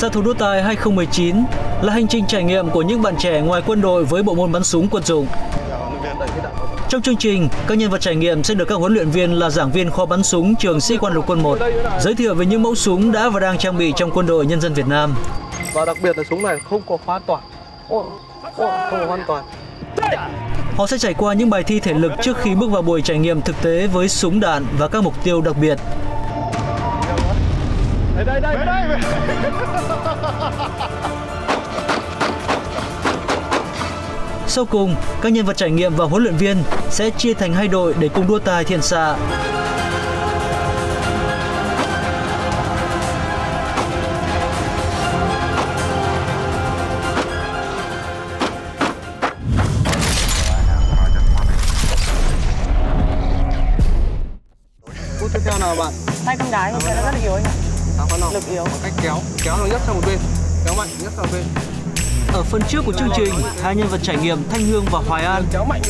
Sát thủ đua tài 2019 là hành trình trải nghiệm của những bạn trẻ ngoài quân đội với bộ môn bắn súng quân dụng. Trong chương trình, các nhân vật trải nghiệm sẽ được các huấn luyện viên là giảng viên kho bắn súng trường sĩ quan lục quân 1 giới thiệu về những mẫu súng đã và đang trang bị trong quân đội nhân dân Việt Nam. Và đặc biệt là súng này không có khóa toàn. Không có hoàn toàn. Họ sẽ trải qua những bài thi thể lực trước khi bước vào buổi trải nghiệm thực tế với súng đạn và các mục tiêu đặc biệt. Đây đây đây. Sau cùng, các nhân vật trải nghiệm và huấn luyện viên sẽ chia thành hai đội để cùng đua tài thiện xạ. Bước tiếp theo nào bạn? tay con gái mình sẽ rất là yếu anh ạ lực yếu cách kéo, kéo nó nhấc sang một bên. Kéo mạnh, nhấc sang một bên. Ở phần trước của chương trình, hai nhân vật trải nghiệm Thanh Hương và Hoài An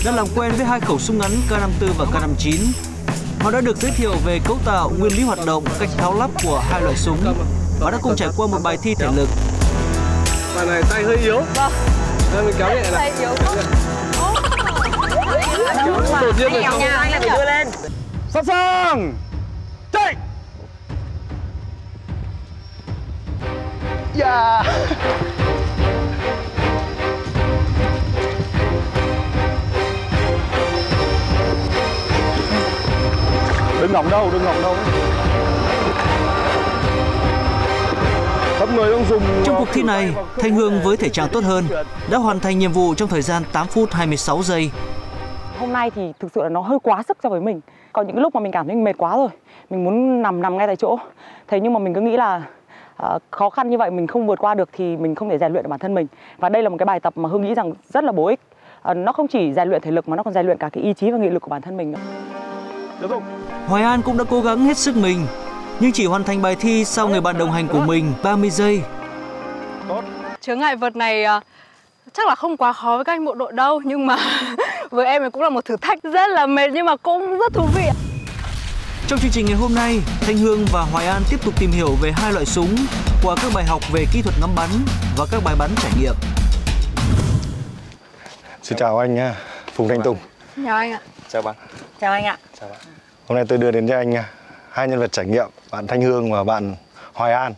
đã làm quen với hai khẩu súng ngắn K54 và K59. Họ đã được giới thiệu về cấu tạo, nguyên lý hoạt động, cách tháo lắp của hai loại súng và đã cùng trải qua một bài thi thể lực. Bài này tay hơi yếu. vâng Nên mình kéo nhẹ này. tay yếu quá Đột nhiên lại đưa lên Sẵn sàng. Chạy. Yeah. Đừng ngỏng đâu, đừng ngỏng đâu. Thấp người ông dùng Trong cuộc thi này, Thanh Hương với thể trạng tốt hơn đã hoàn thành nhiệm vụ trong thời gian 8 phút 26 giây. hôm nay thì thực sự là nó hơi quá sức so với mình có những lúc mà mình cảm thấy mình mệt quá rồi mình muốn nằm nằm ngay tại chỗ thế nhưng mà mình cứ nghĩ là ờ, khó khăn như vậy mình không vượt qua được thì mình không thể rèn luyện được bản thân mình và đây là một cái bài tập mà hương nghĩ rằng rất là bổ ích Ờ, nó không chỉ rèn luyện thể lực mà nó còn rèn luyện cả cái ý chí và nghị lực của bản thân mình nữa Tiếp tục. Hoài An cũng đã cố gắng hết sức mình, nhưng chỉ hoàn thành bài thi sau người bạn đồng hành của mình 30 giây. chướng ngại vật này à, chắc là không quá khó với các anh bộ đội đâu nhưng mà với em thì cũng là một thử thách rất là mệt nhưng mà cũng rất thú vị Trong chương trình ngày hôm nay, Thanh Hương và Hoài An tiếp tục tìm hiểu về hai loại súng qua các bài học về kỹ thuật ngắm bắn và các bài bắn trải nghiệm. Xin chào anh nha, Phùng Thanh Tùng. chào anh ạ Chào bạn. chào anh ạ Hôm nay tôi đưa đến cho anh nha, hai nhân vật trải nghiệm, bạn Thanh Hương và bạn Hoài An.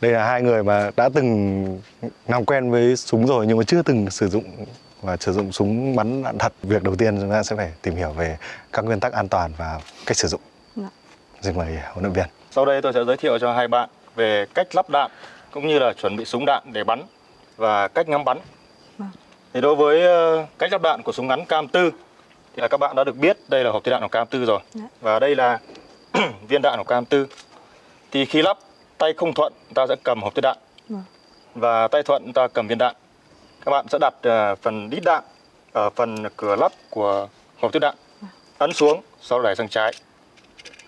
Đây là hai người mà đã từng làm quen với súng rồi nhưng mà chưa từng sử dụng và sử dụng súng bắn đạn thật. Việc đầu tiên chúng ta sẽ phải tìm hiểu về các nguyên tắc an toàn và cách sử dụng. Dạ. Xin mời huấn luyện viên. Sau đây tôi sẽ giới thiệu cho hai bạn về cách lắp đạn cũng như là chuẩn bị súng đạn để bắn và cách ngắm bắn. Thì đối với ờ, cách lắp đạn của súng ngắn cam tư thì là các bạn đã được biết đây là hộp tiết đạn của cam tư rồi. Và đây là viên đạn của cam tư. Thì khi lắp tay không thuận ta sẽ cầm hộp tiết đạn. Và tay thuận ta cầm viên đạn. Các bạn sẽ đặt ờ, phần đít đạn ở phần cửa lắp của hộp tiết đạn. Ấn xuống sau đó đẩy sang trái.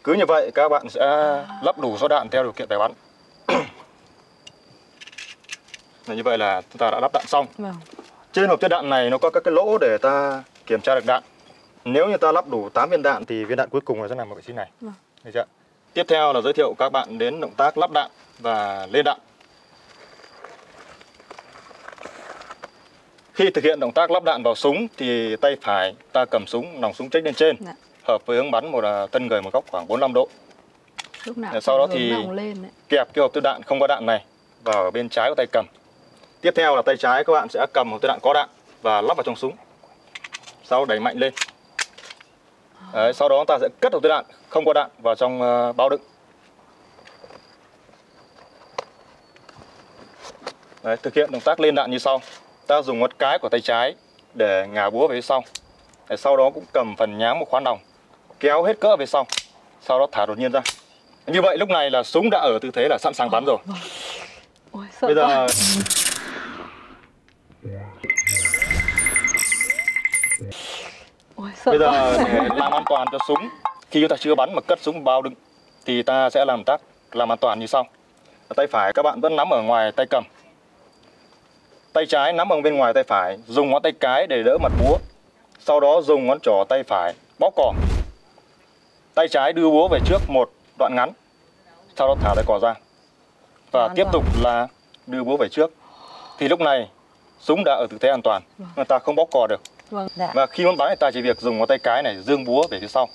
Cứ như vậy các bạn sẽ lắp đủ số đạn theo điều kiện bài bắn. Như vậy là chúng ta đã lắp đạn xong. vâng Trên hộp tiết đạn này nó có các cái lỗ để ta kiểm tra được đạn. Nếu như ta lắp đủ 8 viên đạn thì viên đạn cuối cùng là sẽ nằm ở vị trí này. Vâng. Được chưa? Tiếp theo là giới thiệu các bạn đến động tác lắp đạn và lên đạn. Khi thực hiện động tác lắp đạn vào súng thì tay phải ta cầm súng, nòng súng trích lên trên. Dạ. Hợp với hướng bắn một à, thân người một góc khoảng 45 độ. lúc nào Dạ, sau đó thì- lên đấy kẹp cái hộp tiết đạn không có đạn này vào ở bên trái của tay cầm. Tiếp theo là tay trái các bạn sẽ cầm hộp tiết đạn có đạn và lắp vào trong súng. Sau đẩy mạnh lên. Đấy, sau đó ta sẽ cất hộp tiết đạn không có đạn vào trong ờ, bao đựng. Đấy, thực hiện động tác lên đạn như sau. Ta dùng ngón cái của tay trái để ngả búa về phía sau. Đấy, sau đó cũng cầm phần nhám một khoán nòng kéo hết cỡ về sau. Sau đó thả đột nhiên ra. Như vậy lúc này là súng đã ở tư thế là sẵn sàng bắn rồi. Ôi, sợ Bây giờ sợ bây giờ để làm an toàn cho súng khi chúng ta chưa bắn mà cất súng vào bao đựng thì ta sẽ làm tác làm an toàn như sau. Tay phải các bạn vẫn nắm ở ngoài tay cầm. Tay trái nắm ở bên ngoài tay phải, dùng ngón tay cái để đỡ mặt búa. Sau đó dùng ngón trỏ tay phải bóp cò. Tay trái đưa búa về trước một đoạn ngắn. Sau đó thả tay cò ra. Và tiếp toàn. tục là đưa búa về trước thì lúc này súng đã ở tư thế an toàn người ta không bóc cò được Vâng. Dạ. và khi muốn bắn người ta chỉ việc dùng ngón tay cái này dương búa về phía sau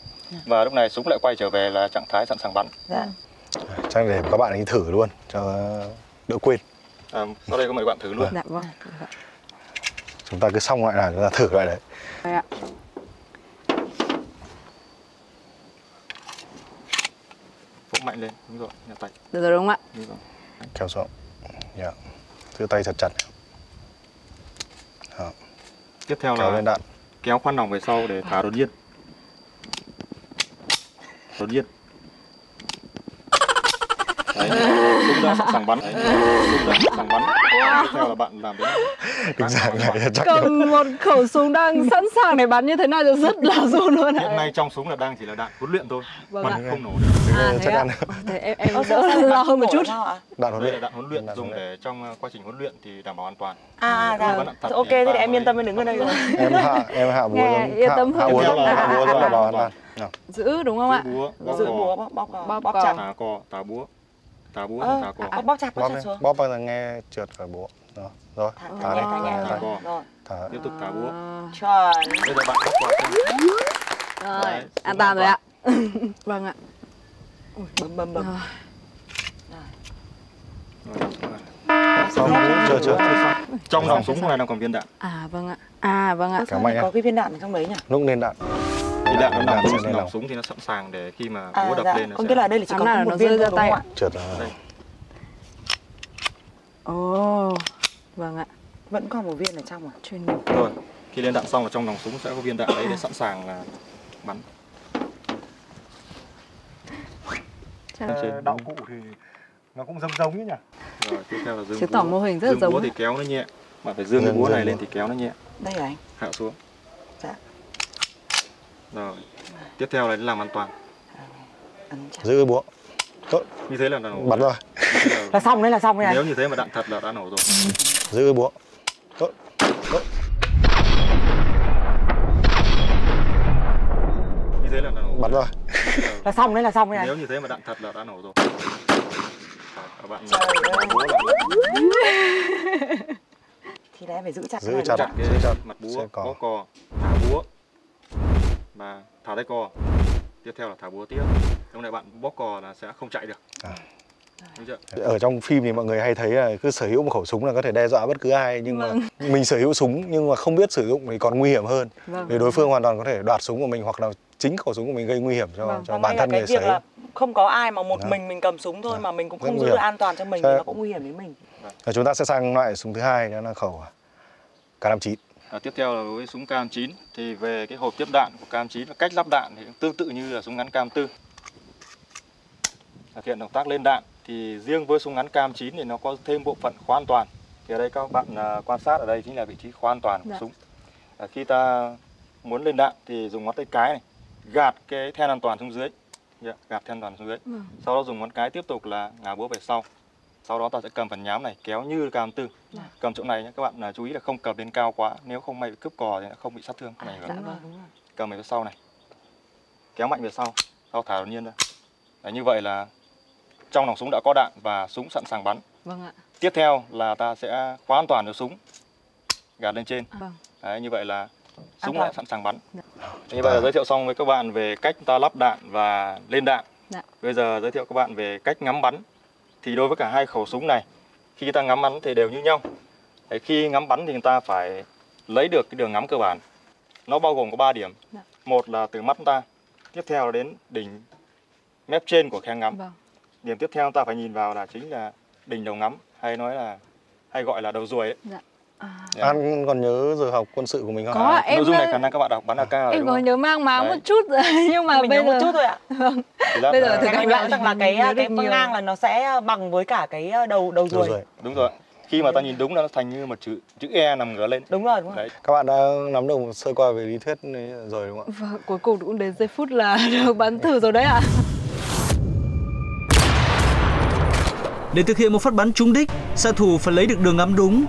và lúc này súng lại quay trở về là trạng thái sẵn sàng bắn Dạ. chắc để các bạn ấy thử luôn cho đỡ quên à, sau đây có mời bạn thử luôn Dạ vâng. chúng ta cứ xong lại là chúng ta thử lại đấy Đây ạ. vỗ mạnh lên đúng rồi nhà tay Được rồi đúng không ạ? đúng rồi. kéo xuống yeah. giữ tay thật chặt. Tiếp theo kéo là lên đạn kéo khoan nòng về sau để thả đột nhiên. Đột nhiên đấy súng đã sẵn sàng bắn. Đấy súng đã sẵn sàng bắn. Tiếp theo là bạn làm đến đứng dạng này chắc Cầm một khẩu súng đang sẵn sàng để bắn như thế này thì rất là run luôn hiện ạ. nay trong súng là đang chỉ là đạn huấn luyện thôi Vâng bắn không nổ được. À, chắc ăn Thế em em đỡ lo hơn một chút. đạn huấn luyện. là đạn huấn luyện dùng để trong uh, quá trình huấn luyện thì đảm bảo an toàn. À, thật Ok, thế thì em yên tâm đứng ở đây rồi. em hạ em hạ búa yên hạ, tâm hạ hơn. búa theo là- hạ búa là vào an toàn. Giữ đúng không ạ? giữ búa búa Bóp bóp cò. chặt. cò thả búa thả búa Ơ, thả cò à, bóp chặt bóp bóp chặt xuống. bóp bao giờ nghe trượt khỏi búa rồi rồi Thả thả thả thả rồi. cò. Rồi. thả tiếp tục thả búa À, Chuẩn. bây giờ bạn bóp xem Rồi, Đấy, an toàn rồi ạ. Vâng ạ. Ui, Bấm bấm bấm. Rồi. xong chưa chưa trong nòng súng này đang còn viên đạn À vâng ạ. À vâng ạ. Cảm ơn có cái viên đạn ở trong đấy nhỉ? lúc lên đạn đạn nó Đạn nòng sẽ súng nòng súng thì nó sẵn sàng để khi mà À, búa đập dạ. lên nó Có sẽ nghĩa là đây là chỉ có nó một viên ra tay ạ? trượt là Đây. Ồ. Vâng ạ. Vẫn còn một viên ở trong à? Chuyên nghiệp. rồi khi lên đạn xong là trong nòng súng sẽ có viên đạn đấy để sẵn sàng là bắn đạo cụ thì nó cũng giống giống như nhỉ rồi tiếp theo là dương Chứng tỏ mô hình rất là dương giống búa ấy. thì kéo nó nhẹ bạn phải dương cái Dương- búa này lên thì kéo nó nhẹ Đây là anh. hạ xuống Dạ. Rồi. Tiếp theo là làm an toàn. Giữ cái búa. Tốt. Như thế là nổ bắn rồi. Là- Là xong đấy là xong đấy nếu anh. như thế mà đạn thật là đã nổ rồi. Giữ cái búa. Tốt. Tốt. Như thế là đã nổ bắn rồi. Là xong đấy là xong đấy anh. nếu như thế mà đạn thật là đã nổ rồi. Các bạn búa là Thì là em phải giữ chặt Giữ chặt. Giữ chặt. mặt búa có. cò và thả tay cò tiếp theo là thả búa tiếp lúc này bạn bóp cò là sẽ không chạy được À. đúng chưa ở trong phim thì mọi người hay thấy là cứ sở hữu một khẩu súng là có thể đe dọa bất cứ ai nhưng mà mình sở hữu súng nhưng mà không biết sử dụng thì còn nguy hiểm hơn Vâng. vì đối phương hoàn toàn có thể đoạt súng của mình hoặc là chính khẩu súng của mình gây nguy hiểm cho Vâng. cho bản thân người sở hữu không có ai mà một Đó. mình mình cầm súng thôi Đó. mà mình cũng Rất không giữ được an toàn cho mình Thế- thì nó cũng nguy hiểm đến mình. Và chúng ta sẽ sang loại súng thứ hai đó là khẩu K59 À, tiếp theo là với súng cam9 thì về cái hộp tiếp đạn của cam9 và cách lắp đạn thì cũng tương tự như là súng ngắn cam4. Thực hiện động tác lên đạn thì riêng với súng ngắn cam9 thì nó có thêm bộ phận khóa an toàn. Thì ở đây các bạn à, quan sát ở đây chính là vị trí khóa an toàn của Dạ. súng. À, khi ta muốn lên đạn thì dùng ngón tay cái này gạt cái then an toàn xuống dưới. Dạ, gạt then an toàn xuống dưới. Vâng. Sau đó dùng ngón cái tiếp tục là ngả búa về sau. Sau đó ta sẽ cầm phần nhám này kéo như cam4. Dạ. Cầm chỗ này nhé các bạn à, chú ý là không cầm lên cao quá, nếu không may bị cướp cò thì không bị sát thương không hưởng. Dạ vâng đúng rồi. Cầm về phía sau này. Kéo mạnh về sau, sau thả đột nhiên ra. Đấy, như vậy là trong nòng súng đã có đạn và súng sẵn sàng bắn. Vâng ạ. Tiếp theo là ta sẽ khóa an toàn được súng. Gạt lên trên. Vâng. Đấy, như vậy là súng đã sẵn sàng bắn. Dạ. Như vậy là giới thiệu xong với các bạn về cách ta lắp đạn và lên đạn. Dạ. Bây giờ giới thiệu các bạn về cách ngắm bắn. Thì đối với cả hai khẩu súng này, khi ta ngắm bắn thì đều như nhau. Đấy, khi ngắm bắn thì người ta phải lấy được cái đường ngắm cơ bản. Nó bao gồm có 3 điểm. Dạ. Một là từ mắt ta, tiếp theo là đến đỉnh mép trên của khe ngắm. Vâng. Điểm tiếp theo ta phải nhìn vào là chính là đỉnh đầu ngắm hay nói là hay gọi là đầu ruồi ấy. À. An còn nhớ giờ học quân sự của mình không? Có ạ, em Nội dung này ờ, khả năng các bạn đọc bắn AK rồi Em có không? nhớ mang má Đấy. một chút rồi nhưng mà mình bây nhớ một giờ chút thôi ạ. Lát Bây giờ thực Thì hành nói rằng là cái cái phương nhiều. ngang là nó sẽ bằng với cả cái đầu đầu Rồi ruồi. rồi. đúng rồi khi mà ta nhìn đúng là nó thành như một chữ chữ E nằm ngửa lên Đúng rồi, đúng rồi. đấy Các bạn đã nắm được một sơ qua về lý thuyết rồi đúng không ạ? Vâng, cuối cùng cũng đến giây phút là được bắn thử rồi đấy ạ. Để thực hiện một phát bắn trúng đích, xạ thủ phải lấy được đường ngắm đúng.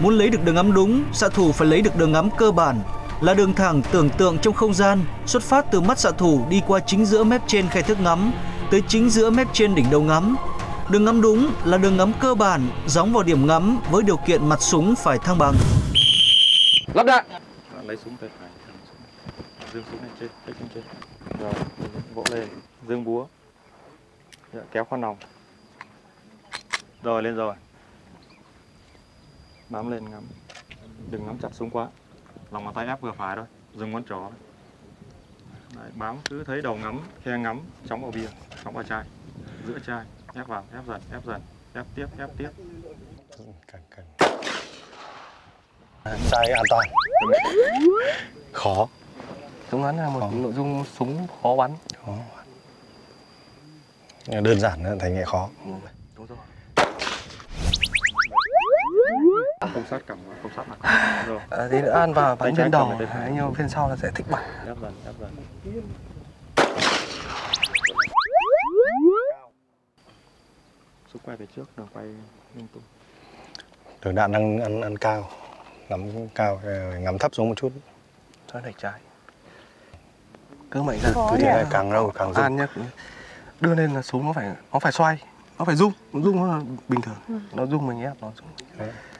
Muốn lấy được đường ngắm đúng, xạ thủ phải lấy được đường ngắm cơ bản là đường thẳng tưởng tượng trong không gian, xuất phát từ mắt xạ thủ đi qua chính giữa mép trên khai thước ngắm tới chính giữa mép trên đỉnh đầu ngắm. Đường ngắm đúng là đường ngắm cơ bản gióng vào điểm ngắm với điều kiện mặt súng phải thăng bằng. Lắp đạn. Bạn lấy súng tay phải dương súng lên trên tay trên trên rồi vỗ lên dương búa dạ, kéo khoan nòng rồi lên rồi bám lên ngắm đừng ngắm chặt súng quá lòng bàn tay ép vừa phải thôi dừng ngón trỏ Đấy, bám cứ thấy đầu ngắm khe ngắm chóng vào bia chóng vào chai giữa chai ép vào ép dần ép dần ép tiếp ép tiếp Càng càng. Chai an toàn. Khó. Súng ngắn là một Khó. nội dung súng khó bắn. Khó. Đơn giản thành nghệ khó. Đúng rồi. Không sát quá, không sát mặt rồi À, tí nữa An vào bắn trái bên đầu, nhưng mà bên sau là sẽ thích bắn. ép dần ép dần xúc quay về trước đường quay liên tục Đường đạn đang ăn, ăn cao. Ngắm cao, ờ, ngắm thấp xuống một chút. Cho đẩy trái. Cứ mạnh. Khó Cứ thế là càng lâu càng nhá. Đưa lên là súng nó phải nó phải xoay, nó phải rung, nó rung nó là bình thường. Nó rung mình ép, nó rung.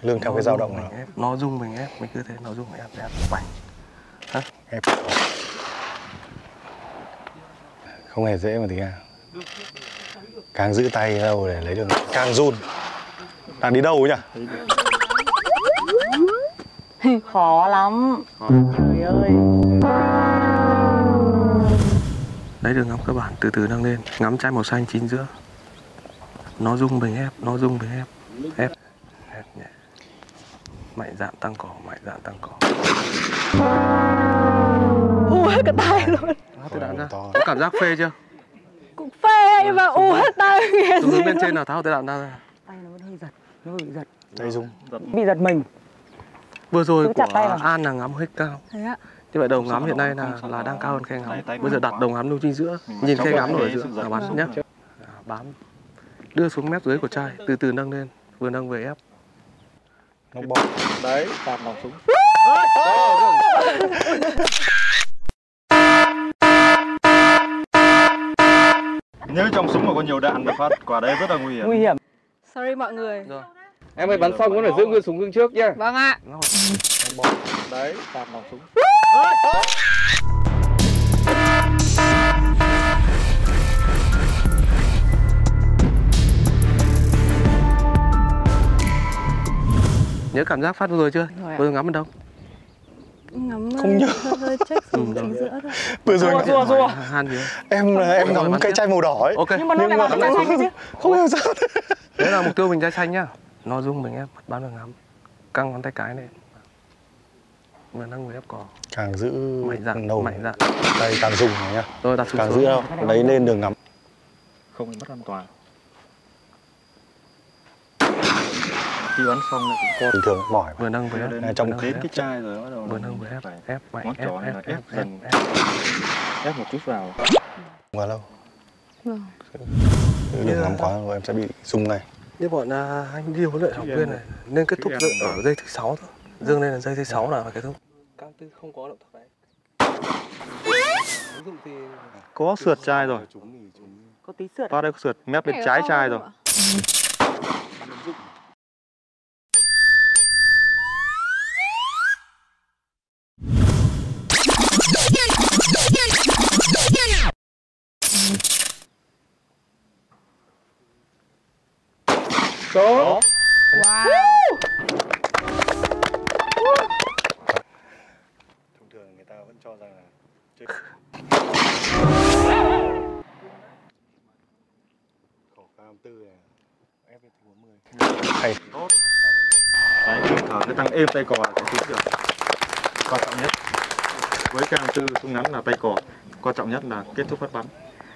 Lương theo Nó cái dao động mình nó ép, nó rung mình ép, mình cứ thế nó rung mình ép, ép bành. ép. Không hề dễ mà tí à. Càng giữ tay lâu để lấy được càng run. Đang đi đâu ấy nhỉ? Khó lắm. Trời ơi. Đấy đường ngắm cơ bản từ từ nâng lên, ngắm chai màu xanh chín giữa. Nó rung mình ép, nó rung mình ép. Ép. Ép nhẹ. Mạnh dạn tăng cỏ, mạnh dạn tăng cỏ. u hết cả tay luôn từ đạn ra. Có cảm giác phê chưa? cũng phê nhưng mà u hết tay Từ bên trên nào tháo từ đạn ra. Tay nó vẫn hơi giật. Nó bị giật. Tay rung. Bị giật mình. Vừa rồi chặt của tay. An là ngắm hơi cao. thế ạ Như vậy đầu ngắm hiện nay là là đang cao hơn khe ngắm. Bây giờ đặt đầu ngắm lưu trên giữa, nhìn khe ngắm ở giữa là bắn nhé. Bám. Đưa xuống mép dưới của chai, từ từ nâng lên, vừa nâng vừa ép. Nó bóp. đấy tạt nòng súng nếu trong súng mà có nhiều đạn mà phát quả đấy rất là nguy hiểm Nguy hiểm. sorry mọi người Rồi. Em ơi bắn xong có phải giữ nguyên súng gương trước nhá. vâng ạ Nó đấy tạt nòng súng Nhớ cảm giác phát vừa rồi chưa? Rồi. Vừa rồi ngắm ở đâu? ngắm Không nhớ. hơi, check Ừ, chính giữa thôi Vừa rồi Rùa, rùa, rùa. Han gì? em là em ngắm tiếp. chai màu đỏ ấy. Ok. Nhưng mà nó lại Nhưng vào mà- cái xanh chứ. Không hiểu sao. Đấy là mục tiêu mình chai xanh nhá. Nó rung mình ép, bắn vào ngắm. Căng ngón tay cái này. Vừa nâng vừa ép cỏ. Càng giữ Mạnh dạn, nâu mạnh dạn. tay càng rung này nhá. Rồi đặt xuống Càng giữ đâu. Lấy lên đường ngắm. không bị mất an toàn khi bắn xong là cũng co Bình thường mỏi. Vừa nâng vừa ép. Này, trong đến cái chai rồi bắt đầu Vừa nâng vừa ép. phải Ép mạnh, ép, ép, ép ép, dần. ép, một chút vào Quá lâu. Vâng. Đừng ngắm quá rồi em sẽ bị rung ngay. Như bọn à, anh đi huấn luyện học viên này nên kết thúc dựng ở dây thứ 6 thôi. Dương lên là dây thứ 6 là phải kết thúc. Cam tư không có động tác đấy. Có sượt chai rồi Có tí sượt. qua đây có sượt mép bên trái chai rồi Số. wow Thông thường người ta vẫn cho rằng là khẩu cam tư này FPT 40 Hay. tốt đấy thở cái tăng êm tay cò là cái tính được quan trọng nhất với cam tư súng ngắn là tay cò quan trọng nhất là kết thúc phát bắn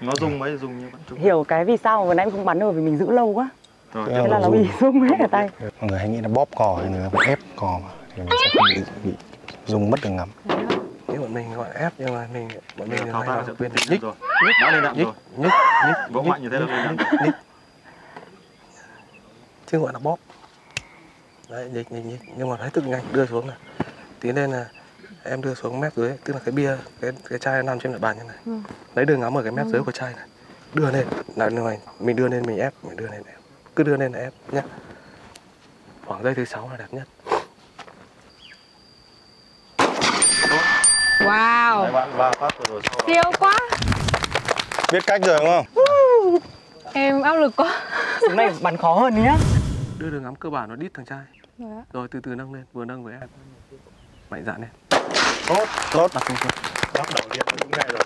nó dùng mấy dùng như bạn chúng Hiểu cái vì sao mà vừa nãy mình không bắn được vì mình giữ lâu quá rồi Thế là nó bị rung hết cả tay. Mọi người hay nghĩ là bóp cò ta phải ép cò mà thì mình sẽ không bị, bị rung mất đường ngắm. như bọn mình gọi ép nhưng mà mình bọn mình thao hay tác là tiến nhích rồi. Đã lên đạn nhích rồi. nhích nhích vỗ nhích, mạnh như thế là lên đạn. nhích chứ gọi là bóp. Đấy nhích nhích nhích. Nhưng mà thấy tự nhanh đưa xuống này. Tiến lên là em đưa xuống mép dưới tức là cái bia cái cái chai nằm trên mặt bàn như này. Lấy đường ngắm ở cái mép dưới của chai này. Đưa lên. Lại người mình đưa lên mình ép mình đưa lên ép cứ đưa lên là ép nhé khoảng giây thứ sáu là đẹp nhất. Wow. Bạn ba phát rồi sau Siêu quá. Biết cách rồi đúng không? Em áp lực quá. Súng này bắn khó hơn nhá. Đưa đường ngắm cơ bản nó đít thằng trai. Rồi ạ. rồi từ từ nâng lên vừa nâng vừa ép. Mạnh dạn lên. Tốt tốt. Đặt xuống xuống. Bắt đầu điện đúng ngay rồi.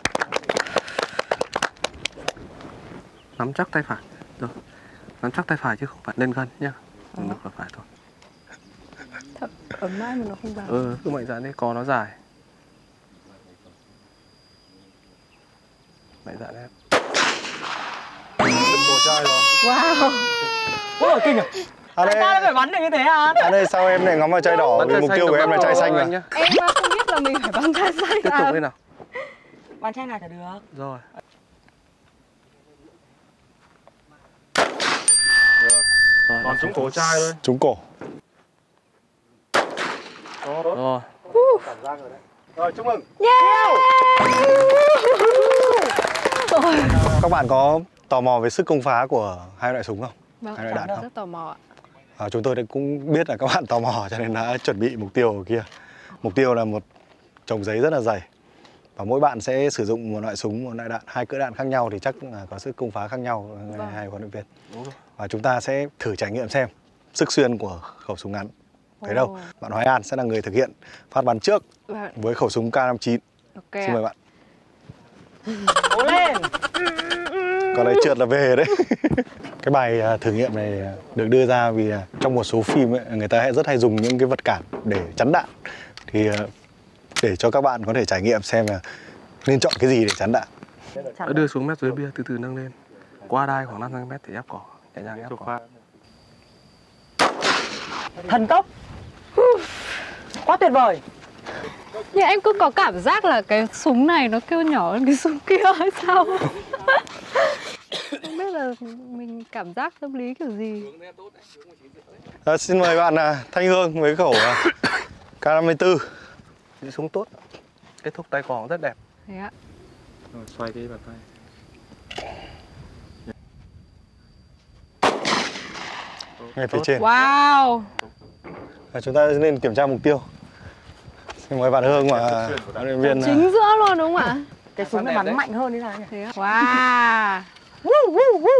Nắm chắc tay phải. Rồi nắm chắc tay phải chứ không phải lên gần nhá. Ờ. được là phải thôi. Thật, ấm mãi mà nó không vào. Ừ cứ mạnh dạn đi cò nó dài. Mạnh dạn ép cổ trai rồi Wow Ôi kinh nhỉ à Tại đây, lại phải bắn được như thế hả? À đây sao em lại ngắm vào chai đỏ? Bắn vì mục tiêu của em là chai xanh nhá. Em ờ, không biết là mình phải bắn chai xanh tiếp tục à. đi nào. Bắn chai nào chả được. Rồi còn trúng cổ trai thôi. Trúng cổ. Rồi. Rồi chúc mừng. Các bạn có tò mò về sức công phá của hai loại súng không? Vâng, Hai loại đạn không? rất tò mò ạ. À, chúng tôi cũng biết là các bạn tò mò cho nên đã chuẩn bị mục tiêu ở kia. Mục tiêu là một chồng giấy rất là dày. Và mỗi bạn sẽ sử dụng một loại súng, một loại đạn, hai cỡ đạn khác nhau thì chắc là có sức công phá khác nhau Vâng. hai huấn luyện viên. Và chúng ta sẽ thử trải nghiệm xem sức xuyên của khẩu súng ngắn. Thấy đâu? Bạn Hoài An sẽ là người thực hiện phát bắn trước Vâng, với khẩu súng K59. ok Xin mời bạn. Cố lên Còn lại trượt là về đấy. cái bài à, thử nghiệm này được đưa ra vì à, trong một số phim ấy, người ta hay rất hay dùng những cái vật cản để chắn đạn. Thì à, để cho các bạn có thể trải nghiệm xem là nên chọn cái gì để chắn đạn. Đã đưa xuống mép dưới bia từ từ nâng lên. Qua đai khoảng 5 cm thì ép cỏ nhẹ nhàng ép cỏ. Thần tốc. Quá tuyệt vời. Nhưng em cứ có cảm giác là cái súng này nó kêu nhỏ hơn cái súng kia hay sao? Không biết là mình cảm giác tâm lý kiểu gì. À, xin mời bạn à, Thanh Hương với khẩu à, K54. Đi xuống tốt. Kết thúc tay cò cũng rất đẹp. Thế ạ. Rồi xoay cái bàn tay. Ngay phía trên. Wow. À, chúng ta nên kiểm tra mục tiêu. Xin mời bạn Hương và huấn luyện viên à, Chính giữa luôn đúng không ạ? Cái súng này bắn mạnh hơn thế nào nhỉ Thế ạ. Wow.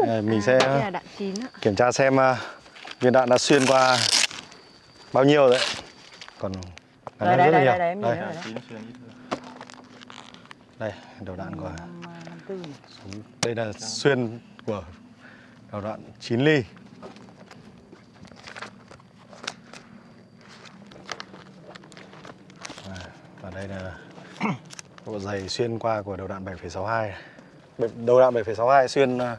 À, mình sẽ Đây là đạn chín ạ. kiểm tra xem à, viên đạn đã xuyên qua bao nhiêu đấy. Còn Đây, rất đây, là đây, nhiều. đây, đây, em nhìn đây, hơn đây, đầu đạn của súng. Đây là xuyên của đầu đạn 9 ly. À, và đây là độ dày xuyên qua của đầu đạn 7,62. Bảy- Đầu đạn 7,62 xuyên à,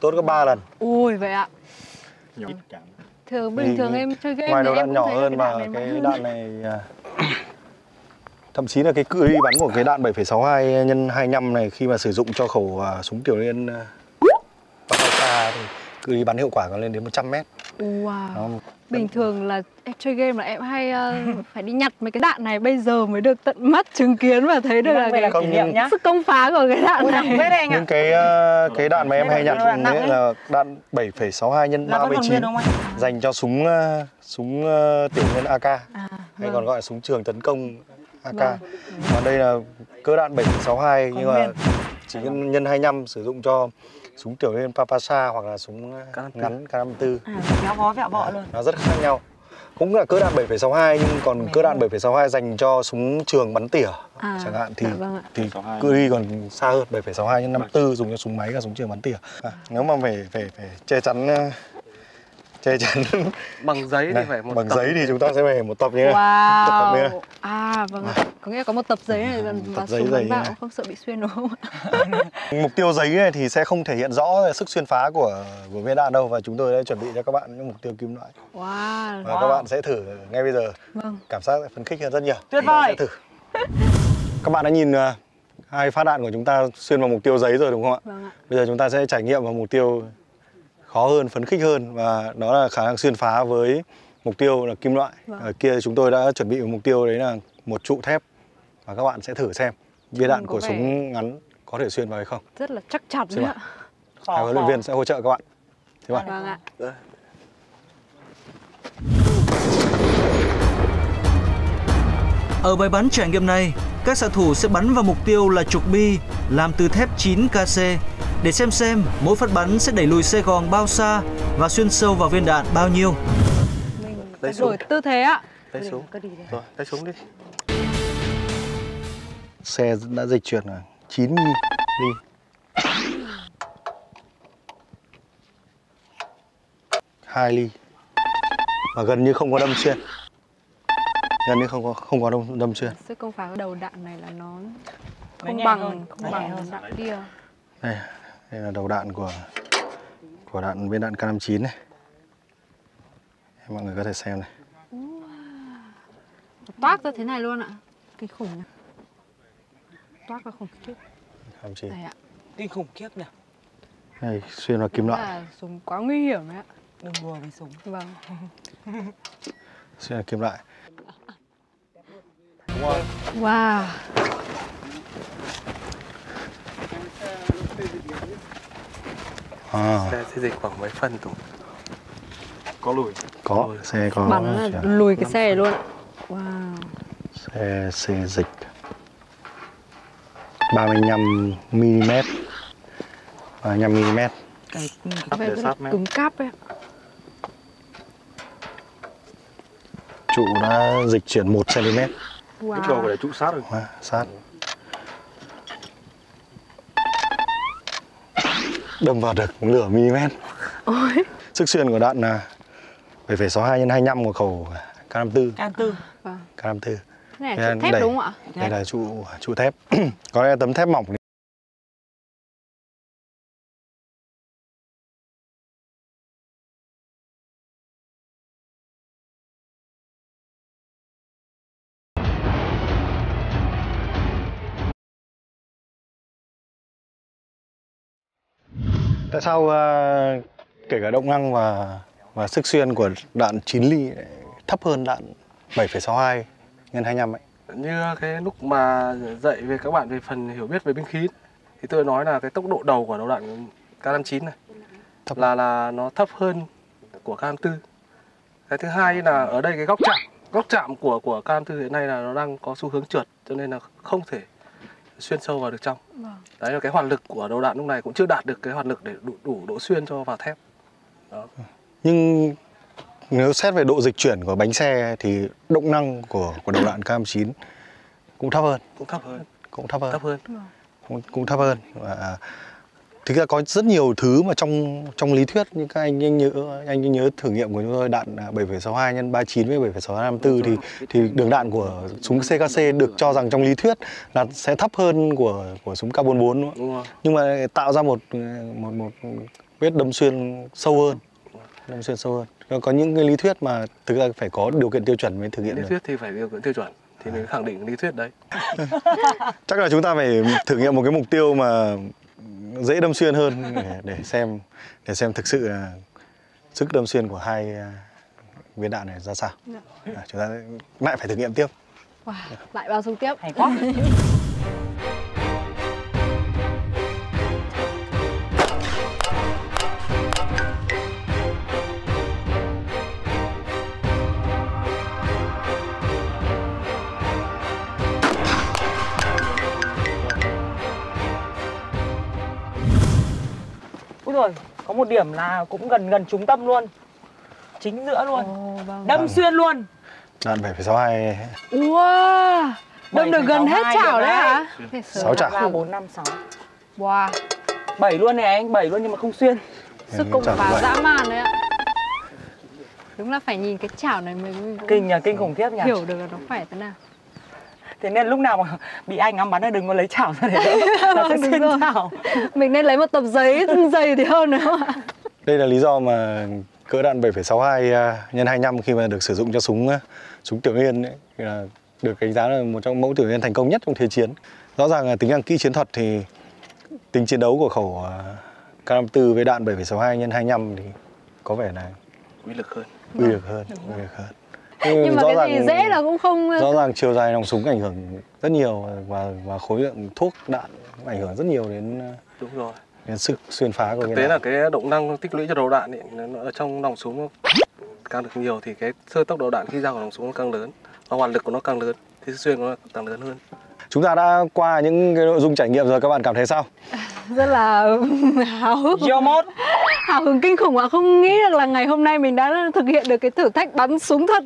tốt gấp 3 lần. Ui vậy ạ nhiều cảm Thường bình thường em chơi game ngoài thì đầu em đạn nhỏ hơn cái đạn và này cái đạn này à, thậm chí là cái cự ly bắn của cái đạn 7,62 nhân 25 này khi mà sử dụng cho khẩu à, súng tiểu liên à, Barbosa thì cự ly bắn hiệu quả có lên đến 100 mét. Wow Đó. Bình thường là em chơi game là em hay ờ, phải đi nhặt mấy cái đạn này bây giờ mới được tận mắt chứng kiến và thấy được là cái làm kỷ niệm nhá sức công phá của cái đạn nặng này. thế đấy anh ạ Những cái à, cái đạn mà em hay là nhặt nặng đấy ấy. là đạn 7,62 nhân Là vẫn còn 39 nguyên không anh? dành cho súng à, súng à, tiểu liên AK À, hay vâng. còn gọi là súng trường tấn công AK. Vâng. Còn đây là cỡ đạn 7,62 nhưng mà nguyên. chỉ nhân, nhân 25 sử dụng cho súng tiểu liên Papasa hoặc là súng à, K54. ngắn K54. À, kéo vó vẹo bọ luôn Nó rất khác nhau. Cũng là cỡ đạn 7,62 nhưng còn cỡ đạn 7,62 dành cho súng trường bắn tỉa À, chẳng hạn thì dạ vâng thì 7,62. cự ly còn xa hơn 7,62 nhân 54 dùng cho súng máy và súng trường bắn tỉa. À, nếu mà phải phải phải che chắn che chắn bằng giấy thì này, phải một bằng tập. giấy thì chúng ta sẽ phải một tập như này. tập nữa. Wow. À vâng ạ. Có nghĩa là có một tập giấy này và tập giấy súng dày bắn này. không sợ bị xuyên đúng không ạ? Mục tiêu giấy này thì sẽ không thể hiện rõ sức xuyên phá của của viên đạn đâu và chúng tôi đã chuẩn bị cho các bạn những mục tiêu kim loại Wow. và các bạn sẽ thử ngay bây giờ Vâng. cảm giác phấn khích hơn rất nhiều. Tuyệt Chúng ta vời. thử. Các bạn đã nhìn à, hai phát đạn của chúng ta xuyên vào mục tiêu giấy rồi đúng không ạ? Vâng ạ. Bây giờ chúng ta sẽ trải nghiệm vào mục tiêu khó hơn, phấn khích hơn và đó là khả năng xuyên phá với mục tiêu là kim loại. Vâng. Ở kia chúng tôi đã chuẩn bị một mục tiêu đấy là một trụ thép và các bạn sẽ thử xem viên đạn Trông có của vẻ- súng ngắn có thể xuyên vào hay không. Rất là chắc chắn đấy ạ. Hai huấn luyện viên sẽ hỗ trợ các bạn. Thế bạn. Vâng ạ. Ở bài bắn trải nghiệm này, các xạ thủ sẽ bắn vào mục tiêu là trục bi làm từ thép 9KC để xem xem mỗi phát bắn sẽ đẩy lùi xe gòn bao xa và xuyên sâu vào viên đạn bao nhiêu. Lấy súng. Đổi tư thế ạ. Lấy súng. Rồi, lấy súng đi. Xe đã dịch chuyển là 9 mm đi. hai ly và gần như không có đâm xuyên gần như không có không có đâm, đâm xuyên Sức công phá đầu đạn này là nó không bằng không bằng đạn kia. đây đây là đầu đạn của của đạn viên đạn K59 này mọi người có thể xem này Toát ra thế này luôn ạ. Kinh khủng nhỉ. Toát ra khủng khiếp. K59 Này ạ. Kinh khủng khiếp nhỉ. đây xuyên vào kim Đúng loại là súng quá nguy hiểm đấy ạ. Đừng đùa với súng. Vâng. xuyên vào kim loại Wow. À, Xe sẽ dịch khoảng mấy phân Tùng? Có lùi. có xe có Bắn là lùi cái xe này luôn ạ. Wow. xe xe dịch 35 mm 35 mm Cái Cái rất là mép. cứng cáp ấy trụ đã dịch chuyển 1 cm Lúc đầu phải Wow. để trụ sát rồi. à, sát đâm vào được lửa mm Ôi. sức xuyên của đạn là 7,62 x 25 của khẩu K54 Can tư. Vâng. K54 Cái này là thép đẩy. đúng không ạ? đây là trụ trụ thép có lẽ tấm thép mỏng Tại sao ờ, kể cả động năng và và sức xuyên của đạn 9 ly thấp hơn đạn 7,62 x 25 ấy? Như cái lúc mà dạy về các bạn về phần hiểu biết về binh khí thì tôi nói là cái tốc độ đầu của đầu đạn K59 này Thấp. là là nó thấp hơn của K54. Cái thứ hai là ở đây cái góc chạm, góc chạm của của K54 hiện nay là nó đang có xu hướng trượt cho nên là không thể xuyên sâu vào được trong. Vâng. Đấy là cái hoạt lực của đầu đạn lúc này cũng chưa đạt được cái hoạt lực để đủ, đủ độ xuyên cho vào thép. Nhưng nếu xét về độ dịch chuyển của bánh xe thì động năng của của đầu đạn K59 cũng thấp hơn, Cũng thấp hơn, cũng thấp hơn, thấp hơn. cũng, cũng thấp hơn. Và thực ra có rất nhiều thứ mà trong trong lý thuyết như các anh anh nhớ anh nhớ thử nghiệm của chúng tôi đạn 7,62 x 39 với 7,654 thì thì đường đạn của súng CKC được cho rằng trong lý thuyết là sẽ thấp hơn của của súng K44 đúng không? Nhưng mà tạo ra một một một vết đâm xuyên sâu hơn. Đâm xuyên sâu hơn. Có, có những cái lý thuyết mà thực ra phải có điều kiện tiêu chuẩn mới thực hiện Lý được. thuyết thì phải điều kiện tiêu chuẩn thì mới khẳng định lý thuyết đấy. chắc là chúng ta phải thử nghiệm một cái mục tiêu mà dễ đâm xuyên hơn để, để xem để xem thực sự là sức đâm xuyên của hai à, viên đạn này ra sao à, chúng ta lại phải thử nghiệm tiếp Wow. Lại bao súng tiếp. Hay quá. rồi, có một điểm là cũng gần gần trúng tâm luôn. Chính giữa luôn. Vâng. Đâm xuyên luôn. đạn 7,62 Wow. Đâm được gần hết 7,62 chảo đấy hả? Sáu chảo. Ba bốn năm sáu. Wow. Bảy luôn này anh, bảy luôn nhưng mà không xuyên. Sức công Chảo phá dã man đấy ạ. Đúng là phải nhìn cái chảo này mới mới Kinh nhờ, kinh khủng khiếp nhỉ. hiểu được là nó khỏe thế nào. Thế nên lúc nào mà bị anh ngắm bắn là đừng có lấy chảo ra để đỡ. Nó sẽ chảo. Mình nên lấy một tập giấy dày thì hơn đúng không ạ? Đây là lý do mà cỡ đạn 7,62 à, nhân 25 khi mà được sử dụng cho súng à, súng tiểu liên ấy, thì là được đánh giá là một trong mẫu tiểu liên thành công nhất trong thế chiến. Rõ ràng là tính năng kỹ chiến thuật thì tính chiến đấu của khẩu à, K54 với đạn 7,62 nhân 25 thì có vẻ là Uy lực hơn. uy lực hơn, uy lực hơn. Nhưng mà rõ cái gì ràng- dễ là cũng không rõ ràng chiều dài nòng súng ảnh hưởng rất nhiều và và khối lượng thuốc đạn cũng ảnh hưởng rất nhiều đến Đúng rồi. cái sức xuyên phá của thực tế đạn. là cái động năng tích lũy cho đầu đạn ấy, nó ở trong nòng súng nó càng được nhiều thì cái sơ tốc đầu đạn khi ra khỏi nòng súng nó càng lớn và hoàn lực của nó càng lớn thì sức xuyên của nó càng lớn hơn Chúng ta đã qua những cái nội dung trải nghiệm rồi các bạn cảm thấy sao? Rất là hào hức Yo mốt Hào hứng kinh khủng ạ Không nghĩ được là ngày hôm nay mình đã thực hiện được cái thử thách bắn súng thật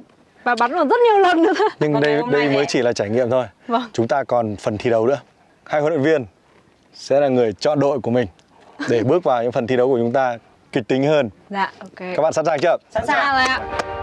Và bắn còn rất nhiều lần nữa Nhưng đây đây mới này- chỉ là trải nghiệm thôi. Vâng Chúng ta còn phần thi đấu nữa. Hai huấn luyện viên sẽ là người chọn đội của mình để bước vào những phần thi đấu của chúng ta kịch tính hơn. Dạ ok Các bạn sẵn sàng chưa? Sẵn sàng rồi ạ